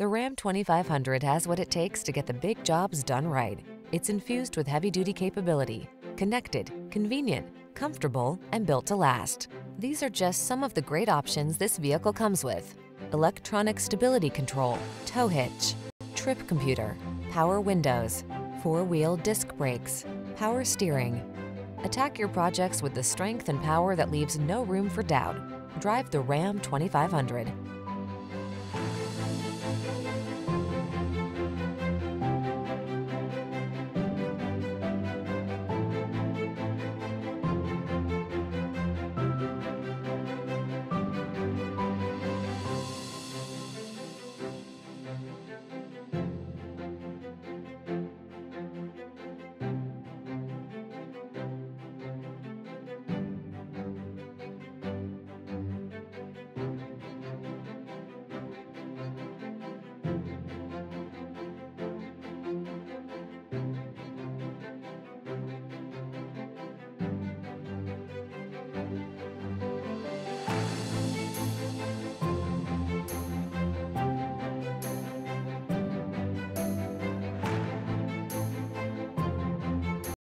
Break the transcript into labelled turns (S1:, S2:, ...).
S1: The Ram 2500 has what it takes to get the big jobs done right. It's infused with heavy-duty capability, connected, convenient, comfortable, and built to last. These are just some of the great options this vehicle comes with. Electronic stability control, tow hitch, trip computer, power windows, four-wheel disc brakes, power steering. Attack your projects with the strength and power that leaves no room for doubt. Drive the Ram 2500.